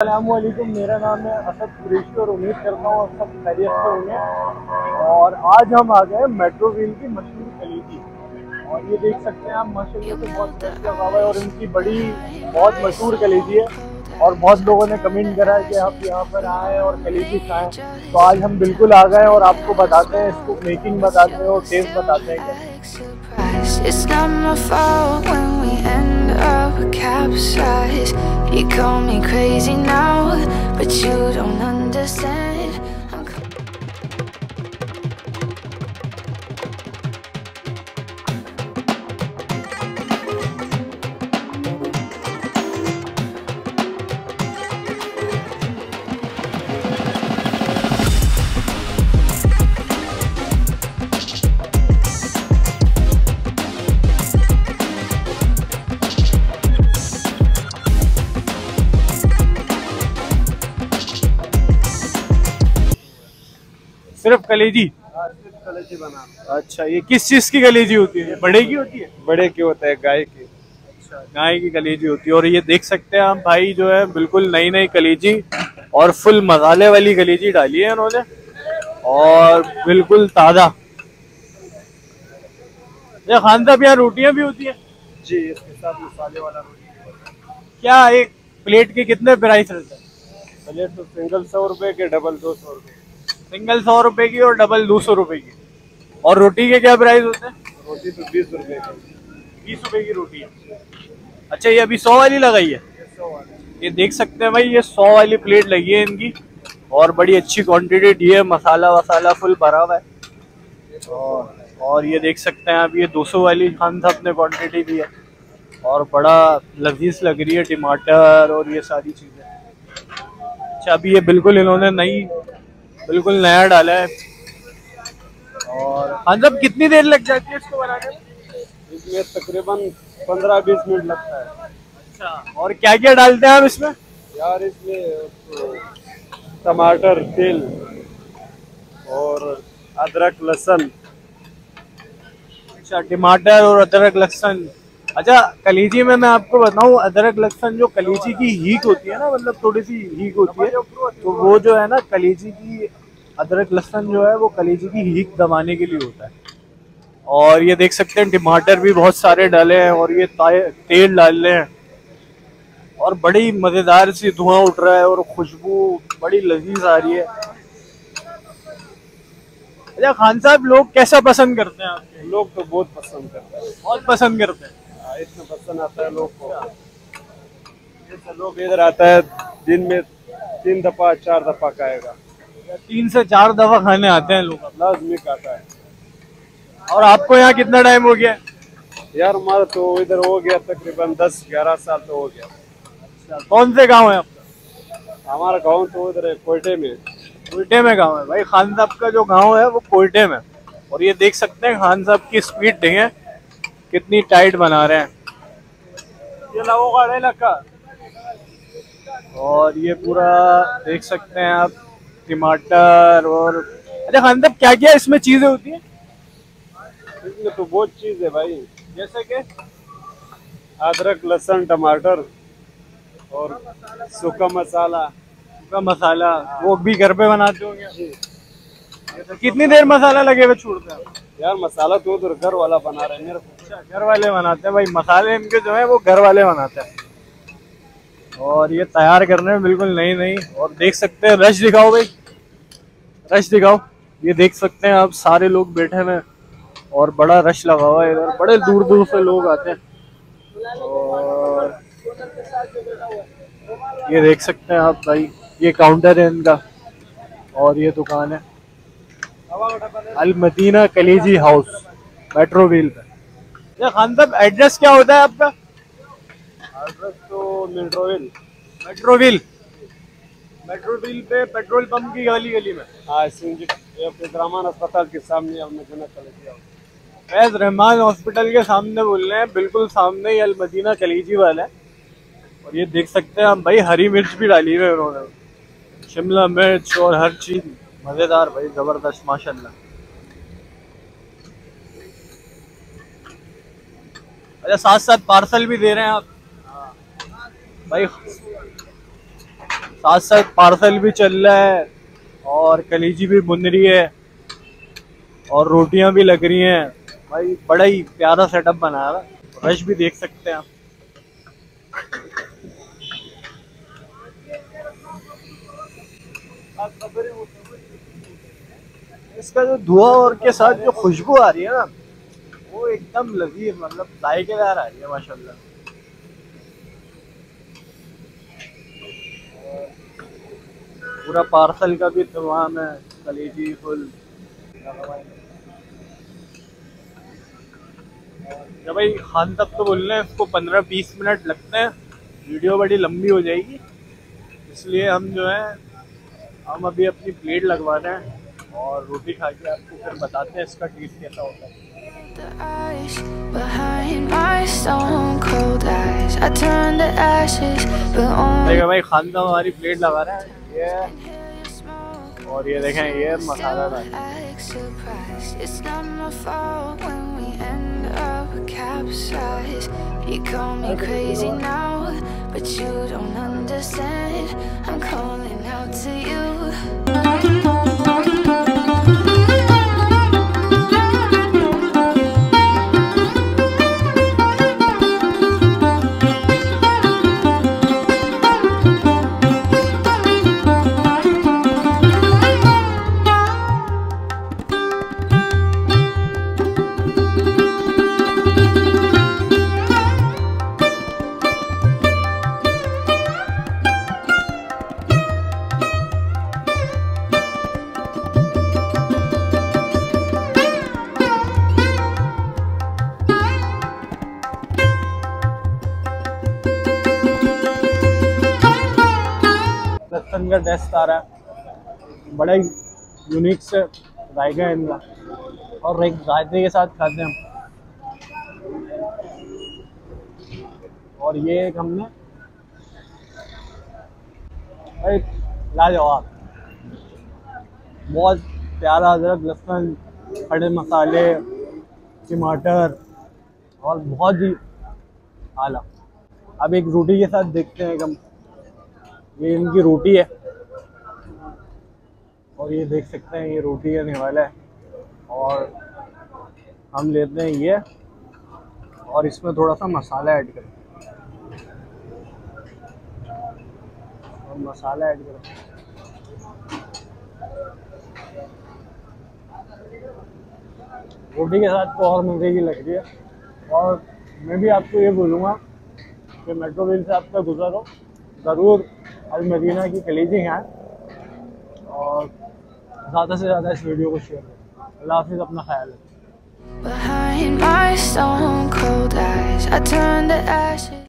वालेकुम मेरा नाम है असद कुरेशी और उम्मीद करता हूँ सब खैरियत से होंगे। और आज हम आ गए मेट्रो रेल की मशहूर कलीजी और ये देख सकते हैं आप, माशाल्लाह से बहुत लगा है और इनकी बड़ी, बहुत मशहूर कलीजी है। और बहुत लोगों ने कमेंट करा है कि आप यहाँ पर आए और कलीजी खाएँ। तो आज हम बिल्कुल आ गए और आपको बताते हैं, इसको मेकिंग बताते हैं और टेस्ट बताते हैं। It's not my fault when we end up capsized. You call me crazy now, but you don't understand. सिर्फ़ कलेजी? कलेजी बना अच्छा ये किस चीज़ की कलेजी होती है? बड़े की होती है? बड़े के होता है गाय के। गाय की कलेजी होती है। और ये देख सकते हैं आप भाई जो है बिल्कुल नई नई कलेजी और फुल मसाले वाली कलेजी डाली है उन्होंने। और बिल्कुल ताज़ा। ये खान साहब यहाँ रोटियाँ भी होती है। जी इसके साथ मसाले वाला रोटी। क्या एक प्लेट के कितने प्राइस रहते हैं? प्लेट तो सिंगल सौ रुपए के डबल दो सौ रुपए। सिंगल सौ रुपए की और डबल दो सौ रुपए की। और रोटी के क्या प्राइस होते हैं? रोटी तो बीस रुपए की। बीस रुपए की रोटी है। अच्छा ये अभी सौ वाली लगाई है? ये देख सकते हैं भाई ये सौ वाली प्लेट लगी है इनकी। और बड़ी अच्छी क्वांटिटी दी है मसाला वसाला फुल भरा हुआ है। और और ये देख सकते हैं आप ये 200 वाली खान साहब ने क्वांटिटी दी है। और बड़ा लजीज लग रही है टमाटर और ये सारी चीज़ें। अच्छा अभी ये बिल्कुल इन्होंने नई बिल्कुल नया डाला है। और साहब कितनी देर लग जाती है इसको बनाने में? इसमें तकरीबन पंद्रह बीस मिनट लगता है। अच्छा और क्या क्या डालते हैं आप इसमें? यार इसमें टमाटर तेल और अदरक लहसुन। अच्छा टमाटर और अदरक लहसुन। अच्छा कलीजी में मैं आपको बताऊँ अदरक लहसन जो कलीजी की हीक होती है ना मतलब थोड़ी सी हीक होती है तो वो जो है ना कलीजी की अदरक लहसन जो है वो कलीजी की हीक दबाने के लिए होता है। और ये देख सकते हैं टमाटर भी बहुत सारे डाले हैं और ये तेल डाल रहे हैं। और बड़ी मज़ेदार सी धुआँ उठ रहा है और खुशबू बड़ी लजीज आ रही है। अच्छा खान साहब लोग कैसा पसंद करते हैं आपके? लोग तो बहुत पसंद करते हैं। बहुत पसंद करते हैं। इतना पसंद आता है लोग को। जैसे लोग इधर आता है दिन में तीन दफ़ा चार दफ़ा खाएगा। तीन से चार दफ़ा खाने आते हैं लोग। लाजमी खाता है। और आपको यहाँ कितना टाइम हो गया? यार हमारा तो इधर हो गया तकरीबन दस ग्यारह साल तो हो गया। अच्छा कौन से गाँव है आपका? हमारा गाँव तो उधर है कोयटे में। कोयटे में गाँव है। भाई खान साहब का जो गाँव है वो कोयटे में। और ये देख सकते हैं खान साहब की स्पीड देखें। कितनी टाइट बना रहे हैं। ये लगो और ये पूरा देख सकते हैं आप टमाटर और अच्छा खान साहब क्या क्या इसमें चीज़ें होती हैं? इसमें तो बहुत चीज़ है भाई। जैसे कि अदरक लहसुन टमाटर और सूखा मसाला। का मसाला वो भी घर पे बनाते होंगे? कितनी देर मसाला लगे हुए छोड़ते हैं यार मसाला तो उधर घर वाला बना रहे हैं मेरे अच्छा घर वाले बनाते हैं भाई। मसाले इनके जो है वो घर वाले बनाते हैं। और ये तैयार करने में बिल्कुल नई नई। और देख सकते हैं रश दिखाओ भाई। रश दिखाओ। ये देख सकते हैं आप सारे लोग बैठे हुए हैं। और बड़ा रश लगा हुआ है इधर। बड़े दूर दूर से लोग आते हैं। और ये देख सकते हैं आप भाई ये काउंटर है इनका। और ये दुकान है। Al Madina Kaleji house metro wheel पे। ये खान साहब एड्रेस क्या होता है आपका? एड्रेस तो Metroville metro wheel metro wheel पे पेट्रोल पंप की गली गली में। हाँ सिंह रहमान अस्पताल के सामने हमने जना कर दिया। फैज रहमान हॉस्पिटल के सामने बोल रहे हैं बिल्कुल सामने ही अल मदीना कलीजी वाला है। और ये देख सकते हैं हम भाई हरी मिर्च भी डाली हुई है उन्होंने। शिमला मिर्च और हर चीज़। मज़ेदार भाई, ज़बरदस्त, माशाल्लाह। अच्छा साथ साथ पार्सल भी दे रहे हैं आप। भाई साथ साथ पार्सल भी चल रहा है और कलीजी भी बुन रही है और रोटियाँ भी लग रही हैं। भाई, बड़ा ही प्यारा सेटअप बनाया है। रश भी देख सकते हैं आप। इसका जो धुआँ और के साथ जो खुशबू आ रही है ना, वो एकदम लजीज मतलब जायकेदार आ रही है माशाल्लाह। पूरा पार्सल का भी तमाम है, कलेजी फुल। भाई, खान तब तो बोल रहे हैं, इसको पंद्रह बीस मिनट लगते हैं, वीडियो बड़ी लंबी हो जाएगी। इसलिए हम जो है, हम अभी अपनी प्लेट लगवा रहे हैं। और रोटी खा के आपको फिर बताते हैं इसका टेस्ट कैसा होता है देखिए भाई खान तो हमारी प्लेट लगा रहे हैं ये. और ये देखें ये मसाला now, but you don't understand. I'm calling out to you. आ रहा है। बड़ा यूनिक से जायका है इनका। और एक रायते के साथ खाते हैं और ये एक हमने एक लाजवाब, बहुत प्यारा अदरक लहसुन खड़े मसाले, टमाटर और बहुत ही आला। अब एक रोटी के साथ देखते हैं हम। ये इनकी रोटी है। और ये देख सकते हैं, ये रोटी का निवाला है। और हम लेते हैं ये। और इसमें थोड़ा सा मसाला ऐड करें। और मसाला ऐड करें। रोटी के साथ तो और मज़े की लग रही है। और मैं भी आपको ये बोलूँगा कि मेट्रो रेल से आपका गुजर हो, ज़रूर अल मदीना की कलीजी हैं। और ज़्यादा से ज़्यादा इस वीडियो को शेयर करें। अल्लाह हाफिज़, अपना ख्याल रखें.